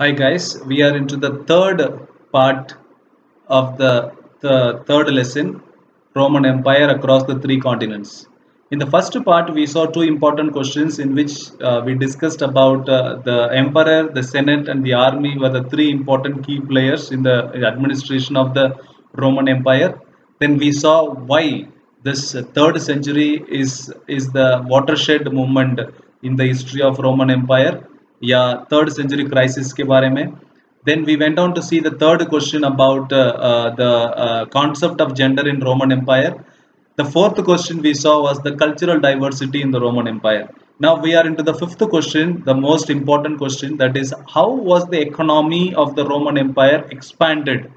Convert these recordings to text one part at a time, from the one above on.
Hi guys, we are into the third part of the, the third lesson, Roman Empire across the three continents. In the first part, we saw two important questions in which uh, we discussed about uh, the emperor, the senate, and the army were the three important key players in the administration of the Roman Empire. Then we saw why this third century is is the watershed moment in the history of Roman Empire या third century crisis के बारे में then we went on to see the third question about uh, uh, the uh, concept of gender in Roman Empire. The fourth question we saw was the cultural diversity in the Roman Empire. Now we are into the fifth question, the most important question that is how was the economy of the Roman Empire expanded?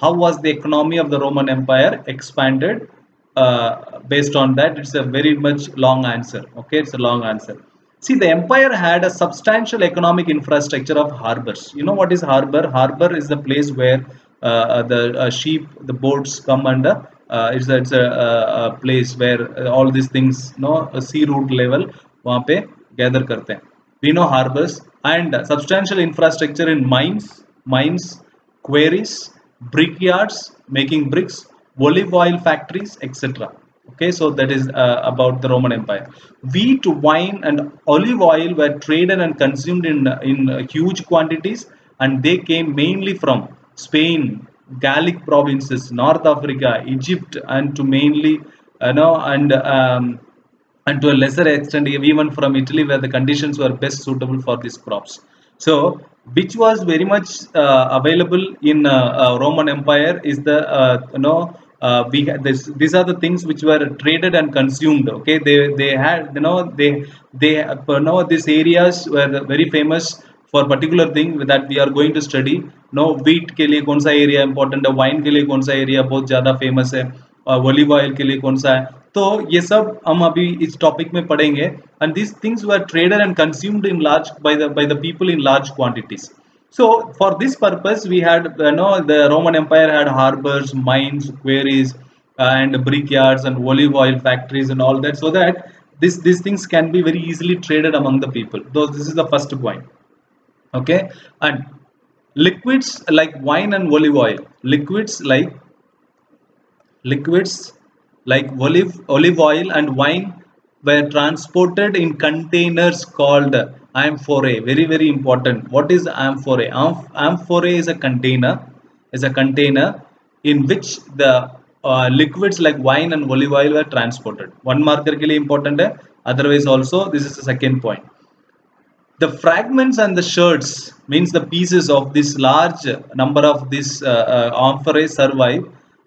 How was the economy of the Roman Empire expanded? Uh, based on that, it's a very much long answer. Okay, it's a long answer. See, the empire had a substantial economic infrastructure of harbors. You know what is harbor? Harbor is the place where uh, the uh, sheep, the boats come under. Uh, it's a, it's a, a place where all these things, you know, a sea route level, वहाँ पे gather करते हैं. We know harbors and substantial infrastructure in mines, mines, quarries, brickyards, making bricks, olive oil factories, etc okay so that is uh, about the roman empire. Wheat wine and olive oil were traded and consumed in in huge quantities and they came mainly from spain gallic provinces north africa egypt and to mainly you know and um, and to a lesser extent even from italy where the conditions were best suitable for these crops. So which was very much uh, available in uh, uh, roman empire is the you know uh, we this these are the things which were traded and consumed okay they they had you know they they you know these areas were very famous for particular thing that we are going to study no wheat के लिए कौन सा area important है wine के लिए कौन सा area बहुत ज़्यादा फ़ेमस है ओलिव ऑयल के लिए कौन सा है तो ये सब हम अभी इस टॉपिक में पढ़ेंगे and this things were traded and consumed in large by the by the people in large quantities so for this purpose, we had you know the Roman Empire had harbors, mines, quarries, uh, and brickyards and olive oil factories and all that, so that this these things can be very easily traded among the people. Though this is the first point. Okay, and liquids like wine and olive oil, liquids like liquids like olive olive oil and wine were transported in containers called amphorae very very important. What is amphorae Amph amphorae is a container is a container in which the uh, liquids like wine and olive oil were transported. One marker ke important hai otherwise also this is the second point. The fragments and the sherds means the pieces of this large number of this uh, uh, survive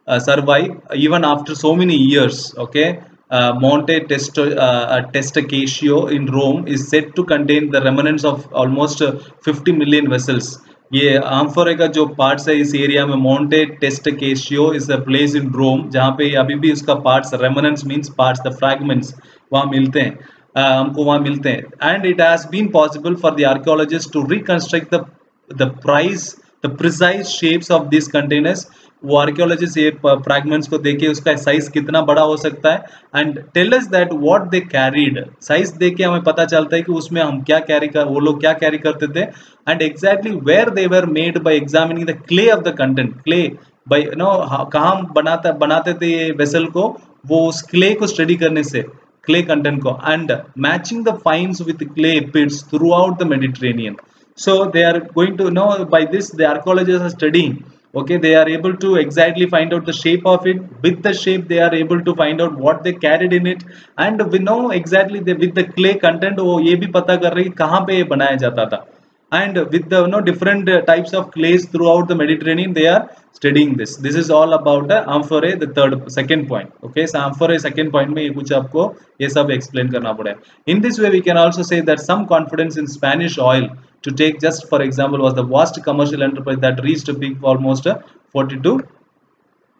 uh, survive even after so many years okay uh, Monte Testo, uh, Testaccio in Rome is said to contain the remnants of almost uh, 50 million vessels. ये आम्फोरे का जो parts है इस area में Monte Testaccio is a place in Rome जहाँ पे अभी भी उसका parts remnants means parts the fragments वहाँ मिलते हैं uh, हमको वहाँ मिलते हैं and it has been possible for the archaeologist to reconstruct the the price the precise shapes of this containers वो आर्कियोलॉजिस्ट ये फ्रैगमेंट्स को देखे उसका साइज़ कितना बड़ा हो सकता है? And tell us that what they carried size देख के हमें पता चलता है कि उसमें हम क्या कैरी कर, वो लोग क्या कैरी करते थे। And exactly where they were made by examining the clay of the content clay by know कहाँ बनाता, बनाते थे ये वेसल को? वो उस क्ले को स्टडी करने से क्ले कंटेंट को। And matching the finds with clay pits throughout the Mediterranean so, they are going to know, by this the archaeologists are studying okay they are able to exactly find out the shape of it with the shape they are able to find out what they carried in it and we know exactly the, with the clay content वो ये भी पता कर रही कहाँ पे ये बनाया जाता था and with the you know different types of clays throughout the Mediterranean they are studying this this is all about the amphorae the third second point okay so amphorae second point में ये कुछ आपको ये सब explain करना पड़ेगा in this way we can also say that some confidence in Spanish oil to take just for example was the vast commercial enterprise that reached a peak almost 42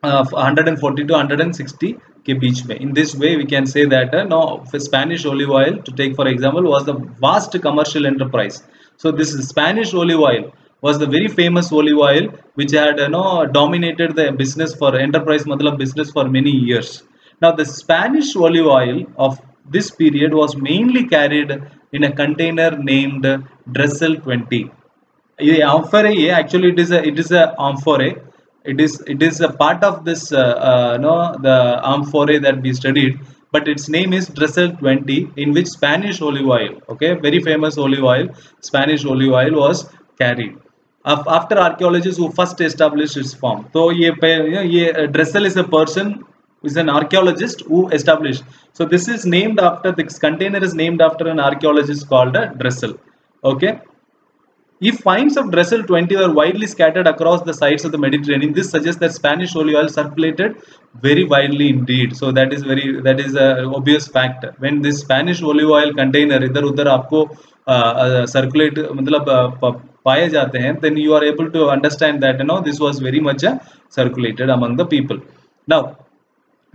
uh, 140 to 160 के बीच में in this way we can say that uh, no Spanish olive oil to take for example was the vast commercial enterprise so this Spanish olive oil was the very famous olive oil which had you know dominated the business for enterprise matlab business for many years. Now the Spanish olive oil of this period was mainly carried in a container named Dressel 20 ये amphora ये actually it is a it is a amphora it is it is a part of this uh, uh, no the amphora that we studied but its name is Dressel 20 in which Spanish olive oil, okay, very famous olive oil, Spanish olive oil was carried. After archaeologists who first established its form. So, uh, Dressel is a person is an archaeologist who established. So this is named after this container is named after an archaeologist called uh, Dressel. Okay. if finds of Dressel 20 were widely scattered across the sides of the Mediterranean, this suggests that Spanish olive oil circulated very widely indeed. So that is very that is a obvious fact. When this Spanish olive oil container इधर उधर आपको circulate मतलब uh, प- पाए जाते हैं, then you are able to understand that you know this was very much uh, circulated among the people. Now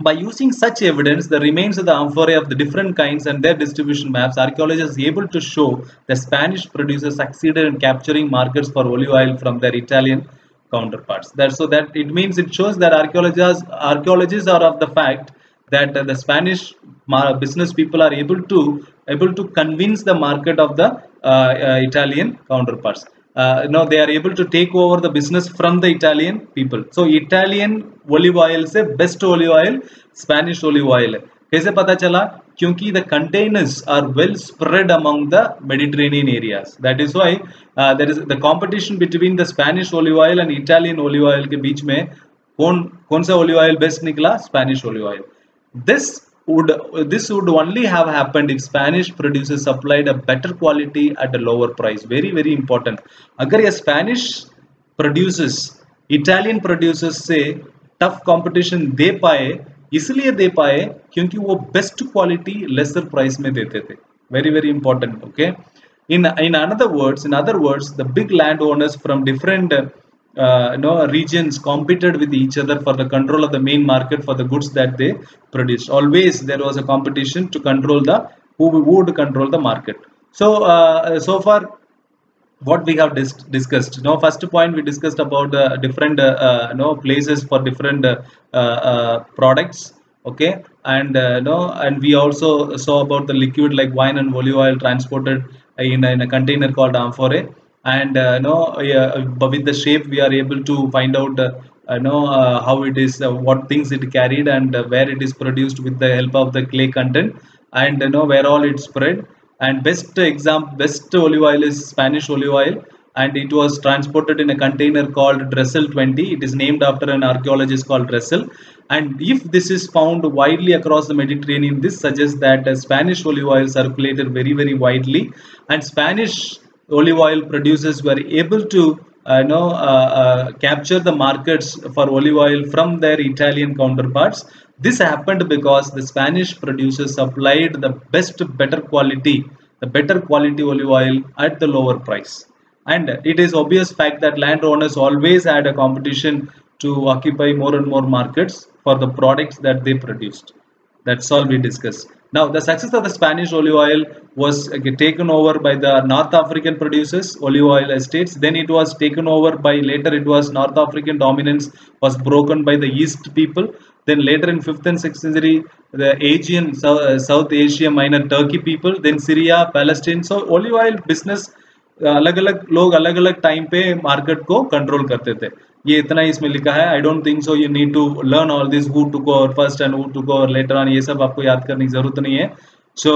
by using such evidence, the remains of the amphorae of the different kinds and their distribution maps, archaeologists are able to show that Spanish producers succeeded in capturing markets for olive oil from their Italian counterparts. That so that it means it shows that archaeologists archaeologists are of the fact that uh, the Spanish business people are able to able to convince the market of the uh, uh, Italian counterparts. Uh, they are able to take over the business from the Italian people. So Italian olive oil से best olive oil Spanish olive oil है. कैसे पता चला? क्योंकि the containers are well spread among the Mediterranean areas. That is why uh, there is the competition between the Spanish olive oil and Italian olive oil के बीच में कौन कौन सा olive oil best निकला? Spanish olive oil. This would this would only have happened if Spanish producers supplied a better quality at a lower price. Very very important. अगर ये Spanish producers Italian producers से tough competition दे पाए इसलिए दे पाए क्योंकि वो best quality laser price में देते थे very very important okay in in another words in other words the big landowners from different uh, you know regions competed with each other for the control of the main market for the goods that they produced always there was a competition to control the who would control the market so uh, so far what we have dis- discussed. No first point we discussed about uh, different uh, uh, no places for different uh, uh, products okay? And uh, no and we also saw about the liquid like wine and olive oil transported in, a- in a container called amphorae and uh, no yeah, but with the shape we are able to find out uh, know uh, how it is uh, what things it carried and uh, where it is produced with the help of the clay content. And you know where all it spread and best example best olive oil is spanish olive oil. And it was transported in a container called dressel 20 it is named after an archaeologist called dressel. And if this is found widely across the mediterranean this suggests that uh, spanish olive oil circulated very very widely. And spanish olive oil producers were able to uh, know, uh, uh, capture the markets for olive oil from their Italian counterparts. This happened because the Spanish producers supplied the best, better quality, the better quality olive oil at the lower price. And it is obvious fact that landowners always had a competition to occupy more and more markets for the products that they produced. That's all we discussed. Now, the success of the Spanish olive oil was uh, taken over by the North African producers, olive oil estates. Then it was taken over by later it was North African dominance was broken by the East people. Then later in 5th and 6th century, the South, uh, Asia minor Turkey people, then Syria, Palestine. So olive oil business अलग अलग लोग अलग अलग time पे market को control करते थे ये इतना इसमें लिखा है I don't think so you need to learn all this who to cover first and who to cover later on ये सब आपको याद करने की ज़रूरत नहीं है so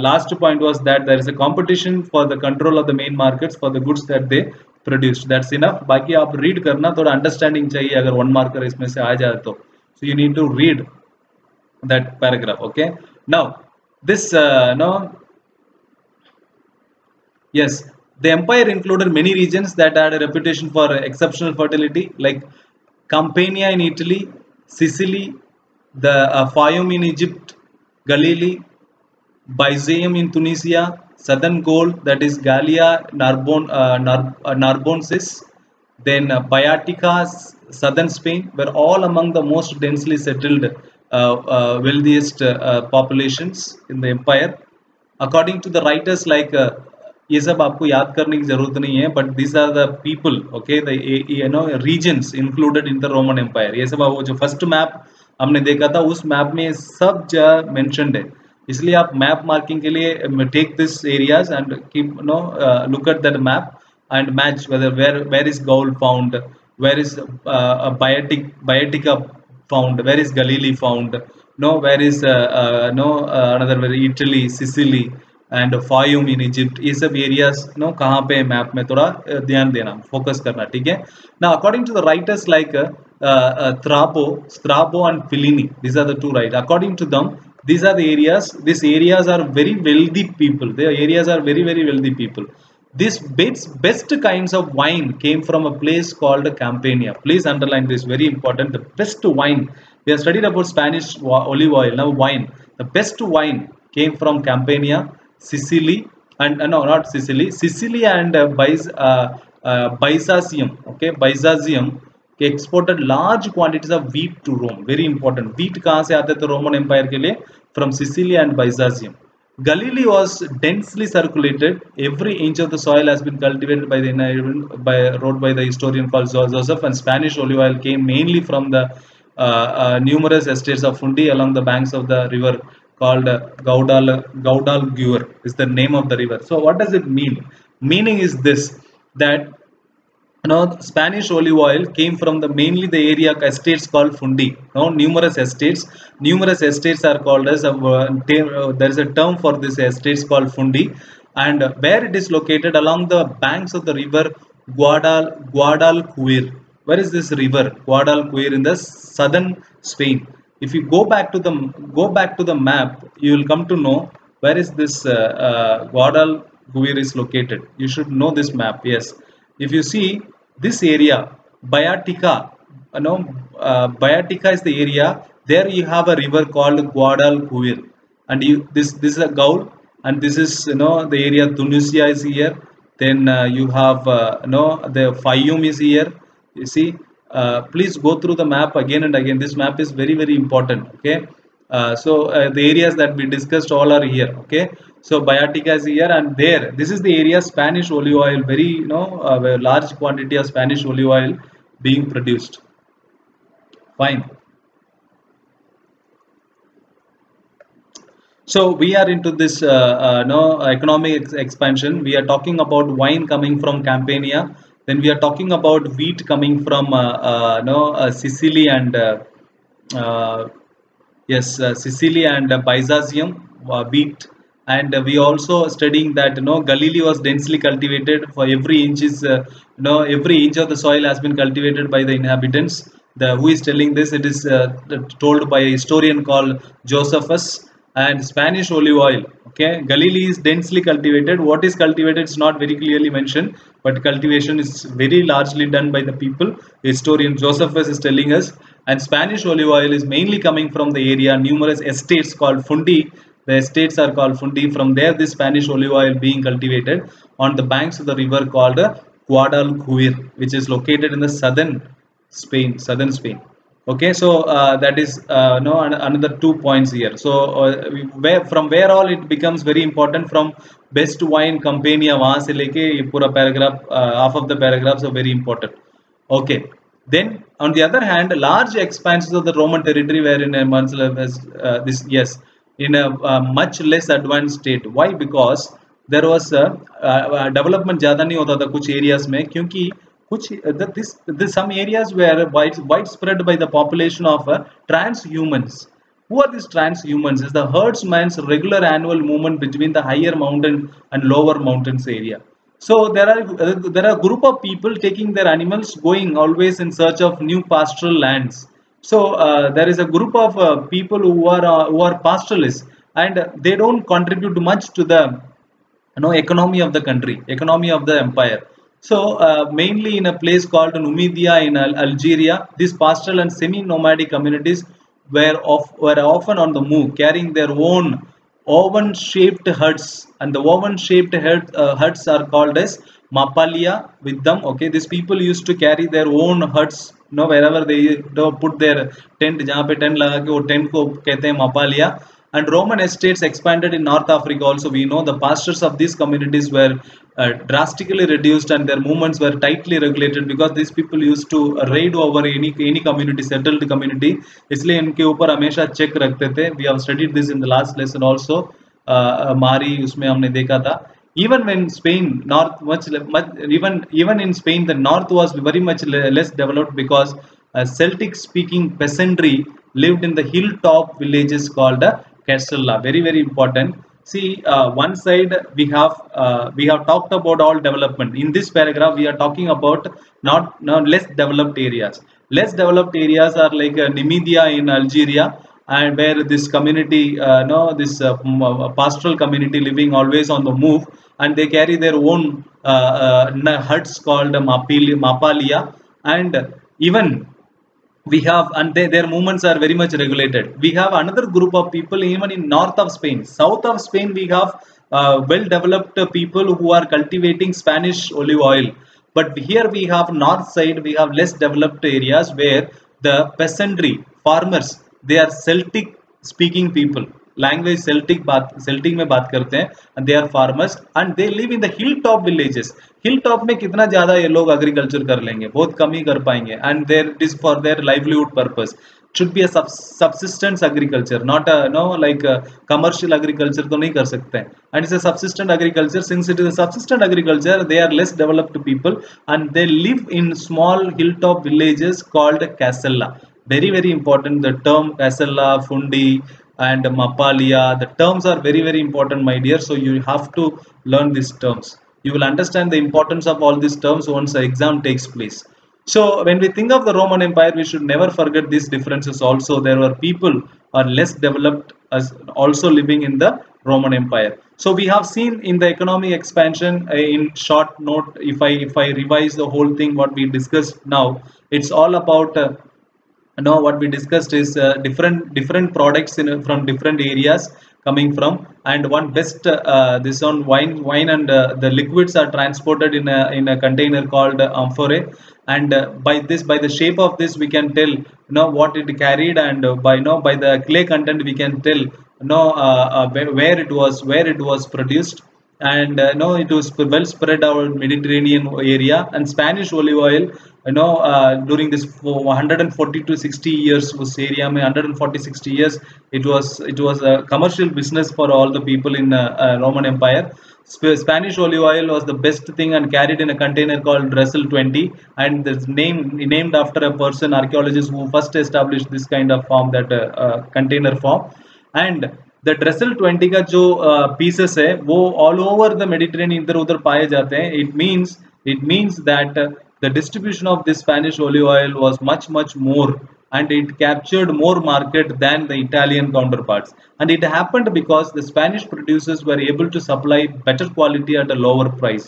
last point was that there is a competition for the control of the main markets for the goods that they produce that's enough बाकी आप रीड करना थोड़ा अंडरस्टैंडिंग चाहिए अगर वन मार्कर इसमें से आ जाए तो so you need to read that paragraph okay? Now this uh, no yes the empire included many regions that had a reputation for exceptional fertility like Campania in Italy Sicily the uh, Fayum in Egypt Galilee Byzantium in Tunisia southern Gaul that is Gallia Narbon, uh, Nar uh, Narbonensis then uh, Bayatica, southern Spain, were all among the most densely settled, uh, uh, wealthiest uh, uh, populations in the empire. According to the writers like uh, ये सब आपको याद करने की जरूरत नहीं है but this are the people okay the you know regions included in the Roman empire ये सब वो जो फर्स्ट मैप हमने देखा था उस मैप में सब जगह मेंशनड है इसलिए आप मैप मार्किंग के लिए take this areas and keep no look at that map and match whether where where is Gaul found, where is uh, Biotic, Baetica found, where is Galilee found, no where is uh, uh, no uh, another where Italy, Sicily and Fayum in Egypt? ये सब areas No, कहाँ पे map में थोड़ा uh, ध्यान देना now करना ठीक है writers like to the writers like Strabo and Pliny, these are the two right According to them, these are the areas these areas are very wealthy people the areas are very very wealthy people this best, best kinds of wine came from a place called Campania. Please underline this, very important. The best wine, we have studied about Spanish olive oil, now wine. The best wine came from Campania, Sicily, and uh, no, not Sicily, Sicily and uh, Bys, uh, uh, Byzantium, okay, Byzantium exported large quantities of wheat to Rome. Very important. Wheat कहाँ से आते थे Roman Empire के लिए? From Sicily and Byzantium. Galilee was densely circulated. Every inch of the soil has been cultivated by the by wrote by the historian called Joseph. And Spanish olive oil came mainly from the uh, uh, numerous estates of Fundi along the banks of the river called uh, Gaudal Gaudalguer is the name of the river. So what does it mean? Meaning is this that know, Spanish olive oil came from the mainly the area estates called Fundi. Know, numerous estates. Numerous estates are called as a uh, there is a term for this estates called Fundi, and where it is located along the banks of the river Guadal Guadalquivir. Where is this river Guadalquivir in the southern Spain? If you go back to the go back to the map, you will come to know where is this uh, uh, Guadalquivir is located. You should know this map. Yes, if you see this area Baetica you know uh, is the area there you have a river called Guadalquivir. And you this this is a Gaul and this is you know the area Tunisia is here. Then uh, you have uh, you know the Fayum is here. You see uh, please go through the map again and again. This map is very very important okay? Uh, so uh, the areas that we discussed all are here okay so Baetica is here and there. This is the area Spanish olive oil, very you know a large quantity of Spanish olive oil being produced. Fine. So we are into this uh, uh, no economic ex expansion. We are talking about wine coming from Campania. Then we are talking about wheat coming from uh, uh no uh, Sicily and uh, yes Sicily and Byzantium wheat and we also studying that you know Galilee was densely cultivated for every inch is uh, you know every inch of the soil has been cultivated by the inhabitants. The who is telling this? It is uh, told by a historian called Josephus and Spanish olive oil. Okay? Galilee is densely cultivated. What is cultivated is not very clearly mentioned but cultivation is very largely done by the people. Historian Josephus is telling us. And Spanish olive oil is mainly coming from the area. Numerous estates called Fundi the estates are called Fundi. From there, the Spanish olive oil being cultivated on the banks of the river called Guadalquivir, which is located in the southern Spain, southern Spain. Okay, so uh, that is uh, no another two points here. So uh, where from where all it becomes very important from best wine Campania वहाँ से लेके ये पूरा paragraph uh, half of the paragraphs are very important. Okay, then on the other hand, large expanses of the Roman territory were in a uh, this yes in a uh, much less advanced state why because there was a uh, development ज़्यादा नहीं होता था कुछ areas में क्योंकि कुछ the, this, this some areas were wide, widespread by the population of uh, transhumans who are these transhumans is the herdsman's regular annual movement between the higher mountain and lower mountains area so there are uh, there are a group of people taking their animals going always in search of new pastoral lands so uh, there is a group of uh, people who are uh, who are pastoralists, and they don't contribute much to the you know economy of the country, economy of the empire. So uh, mainly in a place called Numidia in Al Algeria, these pastoral and semi-nomadic communities were of were often on the move, carrying their own oven-shaped huts, and the oven-shaped hut, uh, huts are called as mapalia with them. Okay, these people used to carry their own huts no wherever they put their tent जहाँ पे tent लगा के वो tent को कहते हैं Mapalia and Roman estates expanded in north Africa also we know the pastures of this communities were drastically reduced and their movements were tightly regulated because this people use to raid over any any community settled community इसलिए इनके ऊपर हमेशा check रखते थे। We have studied this in the last lesson also मारी उसमें हमने देखा था। Even when Spain north much, even even in Spain the north was very much less developed because uh, Celtic speaking peasantry lived in the hilltop villages called uh, Castella. Very very important. See uh, one side we have uh, we have talked about all development. In this paragraph we are talking about not, not less developed areas. Less developed areas are like uh, Numidia in Algeria and where this community uh, no this uh, pastoral community living always on the move and they carry their own uh, uh, huts called Mapalia, Mapalia. And even we have and they, their movements are very much regulated. We have another group of people even in north of spain. South of spain we have uh, well developed people who are cultivating spanish olive oil. But here we have north side we have less developed areas where the peasantry farmers they are Celtic speaking people language Celtic बात Celtic में बात करते हैं and they are farmers and they live in the hill top villages hill top में कितना ज़्यादा ये लोग एग्रीकल्चर कर लेंगे, बहुत कम ही कर पाएँगे and there is for their livelihood purpose should be a subsistence agriculture not no like commercial agriculture तो नहीं कर सकते and it's a subsistent agriculture since it is a subsistent agriculture they are less developed people and they live in small hill top villages called Castella very very important. The term casella fundi and mapalia the terms are very very important my dear. So you have to learn these terms. You will understand the importance of all these terms once the exam takes place. So when we think of the roman empire we should never forget these differences also. There were people are less developed as also living in the roman empire. So we have seen in the economic expansion uh, in short note if i if i revise the whole thing what we discussed now it's all about uh, now what we discussed is uh, different different products in, from different areas coming from. And one best uh, this on wine wine and uh, the liquids are transported in a in a container called amphore. And uh, by this by the shape of this we can tell you know what it carried and uh, by you know by the clay content we can tell you know uh, where it was where it was produced and uh, no it was well spread out mediterranean area and spanish olive oil you know uh, during this 140 to 60 years was area 140 60 years it was it was a commercial business for all the people in uh, uh, roman empire. Sp spanish olive oil was the best thing and carried in a container called Dressel 20 and it's named named after a person archaeologist who first established this kind of form that uh, container form and the ड्रेसल 20 का जो pieces uh, है वो all over the Mediterranean इधर उधर पाए जाते हैं it means it means that the distribution of this Spanish olive oil was much much more and it captured more market than the Italian counterparts and it happened because the Spanish producers were able to supply better quality at a lower price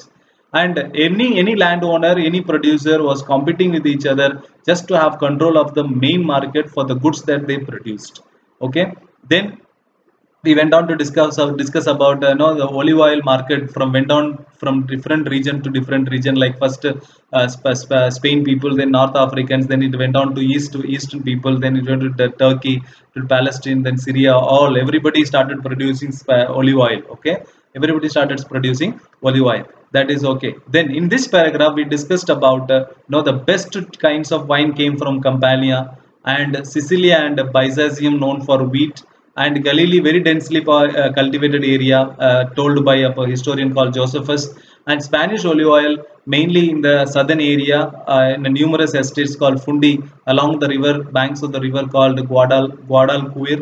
and any any landowner any producer was competing with each other just to have control of the main market for the goods that they produced okay then we went on to discuss uh, discuss about uh, know, the olive oil market from went on from different region to different region like first uh, Sp Sp Spain people then North Africans then it went on to east to eastern people then it went to Turkey to Palestine then Syria all everybody started producing olive oil okay? Everybody started producing olive oil. That is okay. Then in this paragraph we discussed about uh, know the best kinds of wine came from Campania and Sicilia and Byzantium known for wheat and Galilee very densely uh, cultivated area uh, told by a historian called Josephus. And Spanish olive oil mainly in the southern area uh, in numerous estates called Fundi along the river banks of the river called Guadal Guadalquivir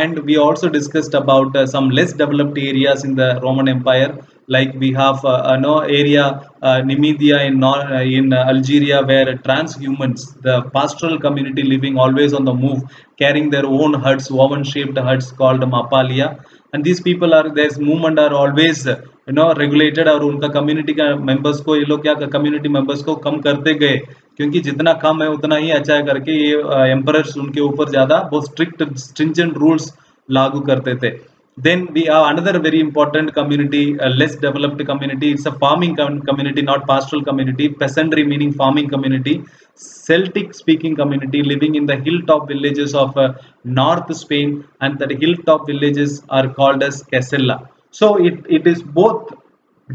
and we also discussed about uh, some less developed areas in the Roman Empire like we have uh, no area uh, Numidia in uh, in Algeria where transhumans the pastoral community living always on the move carrying their own huts woven shaped huts called Mapalia and these people are this movement are always you know regulated और उनका community का members को, ये लोग क्या community members को कम करते गए। क्योंकि जितना कम है, उतना ही अच्छा है करके ये uh, एम्परर्स उनके ऊपर ज़्यादा बहुत स्ट्रिक्ट स्ट्रिंजेंट रूल्स लागू करते थे। Then we have another very important community a less developed community. It's a farming community not pastoral community peasantry meaning farming community. Celtic speaking community living in the hilltop villages of uh, north spain and that hilltop villages are called as casella. So it, it is both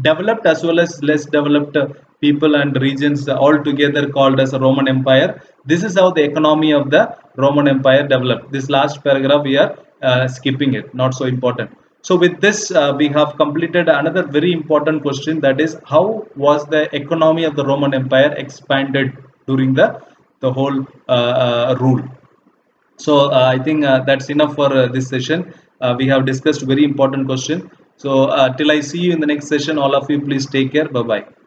developed as well as less developed people and regions all together called as a roman empire. This is how the economy of the roman empire developed. This last paragraph we are uh, skipping it not so important so with this, uh, we have completed another very important question that is how was the economy of the Roman Empire expanded during the, the whole uh, uh, rule. So uh, I think uh, that's enough for uh, this session. we have discussed very important question. So till I see you in the next session, all of you please take care. Bye-bye.